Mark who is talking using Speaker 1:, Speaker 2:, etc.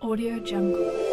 Speaker 1: Audio Jungle.